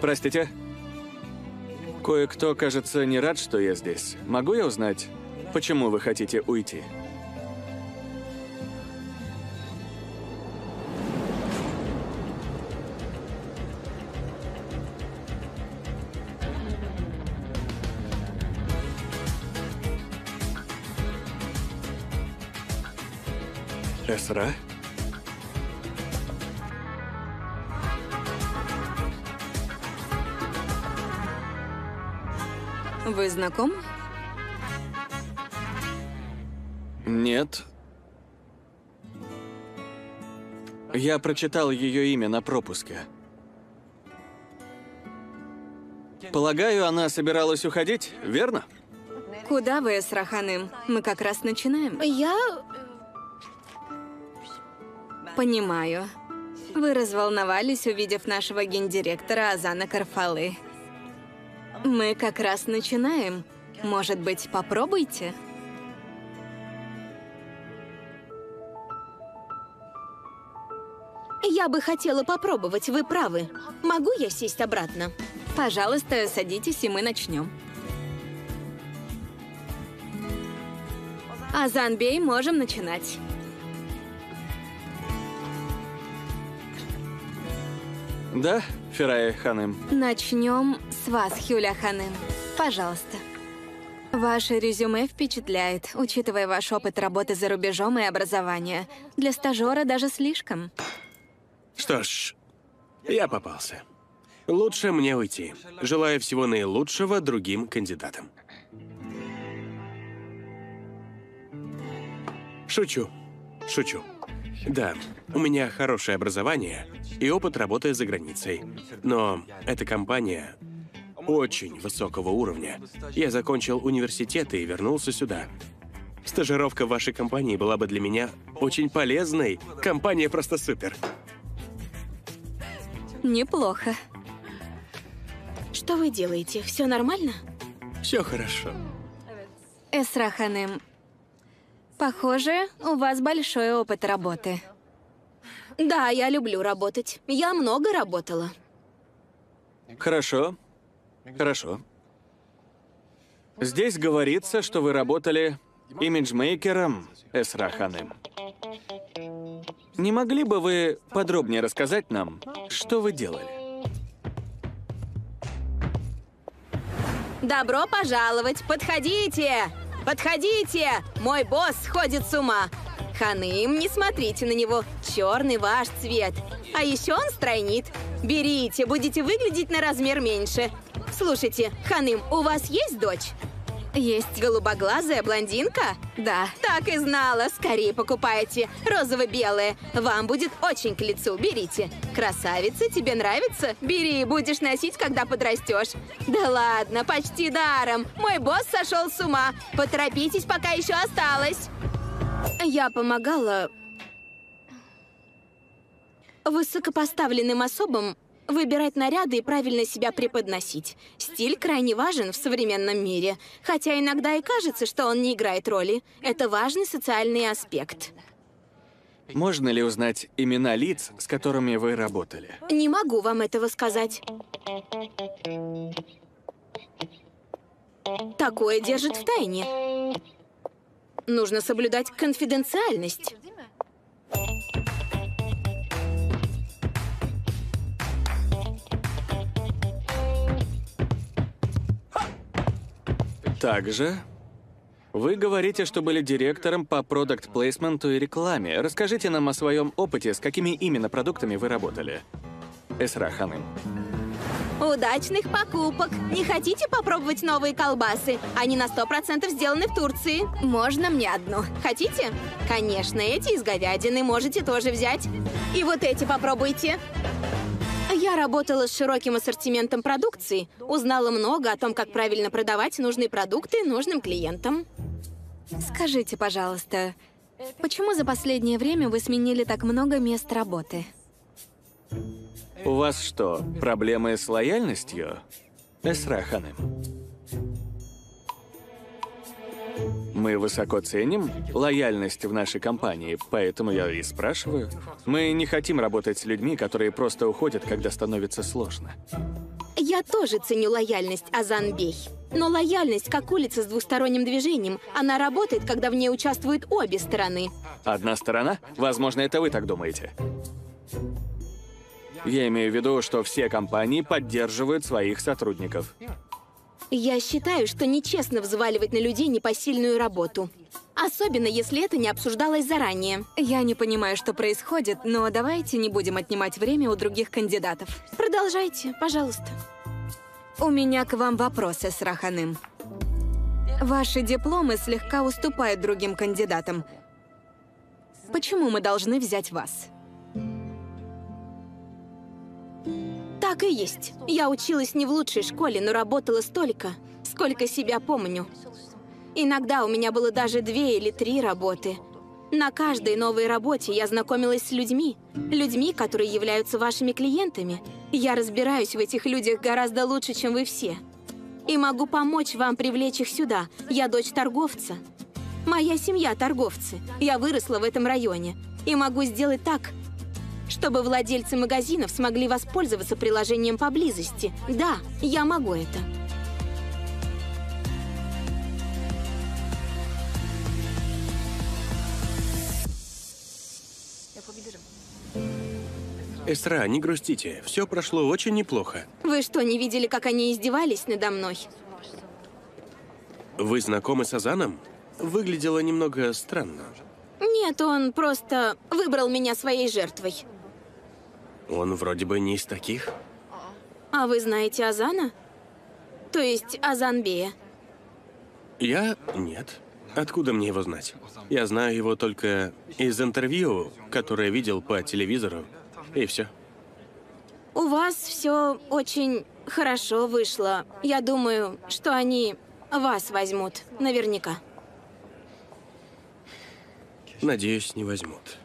Простите? Кое-кто, кажется, не рад, что я здесь. Могу я узнать, почему вы хотите уйти? Эсра? Вы знакомы? Нет. Я прочитал ее имя на пропуске. Полагаю, она собиралась уходить, верно? Куда вы, Эсраханым? Мы как раз начинаем. Я... Понимаю. Вы разволновались, увидев нашего гендиректора Азана Карфалы. Мы как раз начинаем. Может быть, попробуйте? Я бы хотела попробовать, вы правы. Могу я сесть обратно? Пожалуйста, садитесь, и мы начнем. Азанбей, можем начинать. Да, Фирая Ханым? Начнем с вас, Хюля Ханым. Пожалуйста. Ваше резюме впечатляет, учитывая ваш опыт работы за рубежом и образование. Для стажера даже слишком. Что ж, я попался. Лучше мне уйти. Желаю всего наилучшего другим кандидатам. Шучу. Шучу. Да, у меня хорошее образование и опыт работы за границей. Но эта компания очень высокого уровня. Я закончил университет и вернулся сюда. Стажировка в вашей компании была бы для меня очень полезной. Компания просто супер. Неплохо. Что вы делаете? Все нормально? Все хорошо. Эсра Ханым, похоже, у вас большой опыт работы. Да, я люблю работать. Я много работала. Хорошо. Хорошо. Здесь говорится, что вы работали имиджмейкером Эсра Ханым. Не могли бы вы подробнее рассказать нам, что вы делали? Добро пожаловать! Подходите! Подходите! Мой босс сходит с ума. Ханым, не смотрите на него. Черный ваш цвет. А еще он стройнит. Берите, будете выглядеть на размер меньше. Слушайте, Ханым, у вас есть дочь? Есть. Голубоглазая блондинка? Да. Так и знала. Скорее покупайте. Розово-белое. Вам будет очень к лицу. Берите. Красавица, тебе нравится? Бери, будешь носить, когда подрастешь. Да ладно, почти даром. Мой босс сошел с ума. Поторопитесь, пока еще осталось. Я помогала высокопоставленным особам выбирать наряды и правильно себя преподносить. Стиль крайне важен в современном мире, хотя иногда и кажется, что он не играет роли. Это важный социальный аспект. Можно ли узнать имена лиц, с которыми вы работали? Не могу вам этого сказать. Такое держит в тайне. Нужно соблюдать конфиденциальность. Также вы говорите, что были директором по продукт-плейсменту и рекламе. Расскажите нам о своем опыте, с какими именно продуктами вы работали. Эсра Ханым. Удачных покупок! Не хотите попробовать новые колбасы? Они на сто процентов сделаны в Турции. Можно мне одну? Хотите? Конечно, эти из говядины можете тоже взять. И вот эти попробуйте. Я работала с широким ассортиментом продукции, узнала много о том, как правильно продавать нужные продукты нужным клиентам. Скажите, пожалуйста, почему за последнее время вы сменили так много мест работы? У вас что, проблемы с лояльностью? Эсра Ханым. Мы высоко ценим лояльность в нашей компании, поэтому я и спрашиваю. Мы не хотим работать с людьми, которые просто уходят, когда становится сложно. Я тоже ценю лояльность, Азан Бей. Но лояльность, как улица с двусторонним движением, она работает, когда в ней участвуют обе стороны. Одна сторона? Возможно, это вы так думаете. Я имею в виду, что все компании поддерживают своих сотрудников. Я считаю, что нечестно взваливать на людей непосильную работу. Особенно, если это не обсуждалось заранее. Я не понимаю, что происходит, но давайте не будем отнимать время у других кандидатов. Продолжайте, пожалуйста. У меня к вам вопрос, Эсра Ханым. Ваши дипломы слегка уступают другим кандидатам. Почему мы должны взять вас? Так и есть. Я училась не в лучшей школе, но работала столько, сколько себя помню. Иногда у меня было даже две или три работы. На каждой новой работе я знакомилась с людьми. Людьми, которые являются вашими клиентами. Я разбираюсь в этих людях гораздо лучше, чем вы все. И могу помочь вам привлечь их сюда. Я дочь торговца. Моя семья торговцы. Я выросла в этом районе. И могу сделать так, чтобы владельцы магазинов смогли воспользоваться приложением поблизости. Да, я могу это. Эстра, не грустите. Все прошло очень неплохо. Вы что, не видели, как они издевались надо мной? Вы знакомы с Азаном? Выглядело немного странно. Нет, он просто выбрал меня своей жертвой. Он вроде бы не из таких. А вы знаете Азана? То есть Азанбея? Я нет. Откуда мне его знать? Я знаю его только из интервью, которое видел по телевизору, и все. У вас все очень хорошо вышло. Я думаю, что они вас возьмут, наверняка. Надеюсь, не возьмут.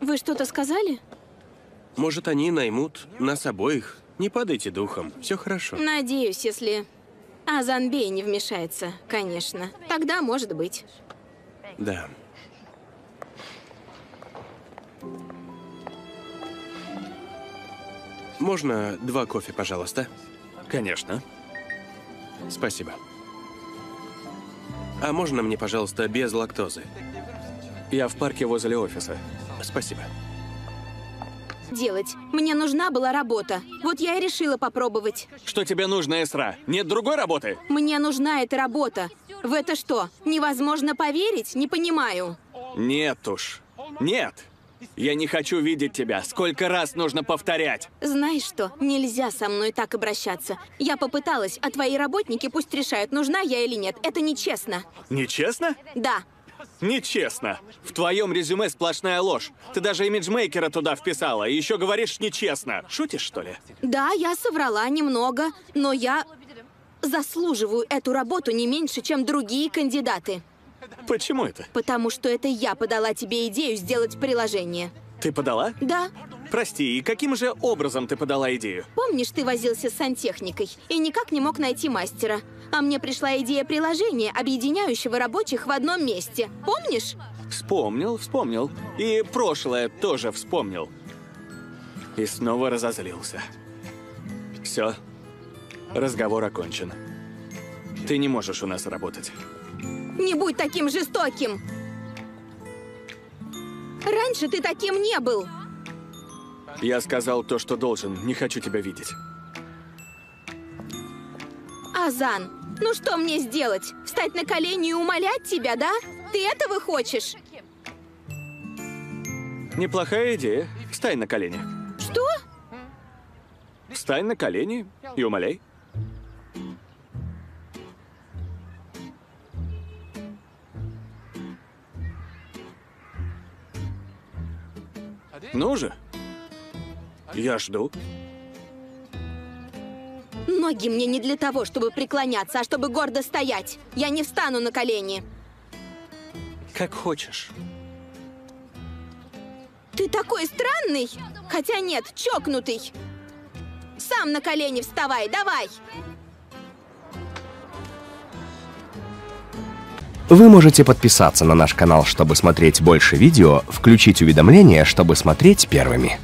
Вы что-то сказали? Может, они наймут нас обоих. Не падайте духом, все хорошо. Надеюсь, если Азанбей не вмешается, конечно. Тогда может быть. Да. Можно два кофе, пожалуйста? Конечно. Спасибо. А можно мне, пожалуйста, без лактозы? Я в парке возле офиса. Спасибо. Делать. Мне нужна была работа. Вот я и решила попробовать. Что тебе нужно, Эсра? Нет другой работы? Мне нужна эта работа. В это что, невозможно поверить? Не понимаю. Нет уж. Нет. Я не хочу видеть тебя. Сколько раз нужно повторять? Знаешь что, нельзя со мной так обращаться. Я попыталась, а твои работники пусть решают, нужна я или нет. Это нечестно. Нечестно? Да. Нечестно. В твоем резюме сплошная ложь. Ты даже имиджмейкера туда вписала, и еще говоришь нечестно. Шутишь, что ли? Да, я соврала немного, но я заслуживаю эту работу не меньше, чем другие кандидаты. Почему это? Потому что это я подала тебе идею сделать приложение. Ты подала? Да. Прости, и каким же образом ты подала идею? Помнишь, ты возился с сантехникой и никак не мог найти мастера? А мне пришла идея приложения, объединяющего рабочих в одном месте. Помнишь? Вспомнил, вспомнил. И прошлое тоже вспомнил. И снова разозлился. Все. Разговор окончен. Ты не можешь у нас работать. Не будь таким жестоким! Раньше ты таким не был. Я сказал то, что должен. Не хочу тебя видеть. Азан, ну что мне сделать? Встать на колени и умолять тебя, да? Ты этого хочешь? Неплохая идея. Встань на колени. Что? Встань на колени и умоляй. Ну же. Я жду. Ноги мне не для того, чтобы преклоняться, а чтобы гордо стоять. Я не встану на колени. Как хочешь. Ты такой странный. Хотя нет, чокнутый. Сам на колени вставай, давай. Вы можете подписаться на наш канал, чтобы смотреть больше видео, включить уведомления, чтобы смотреть первыми.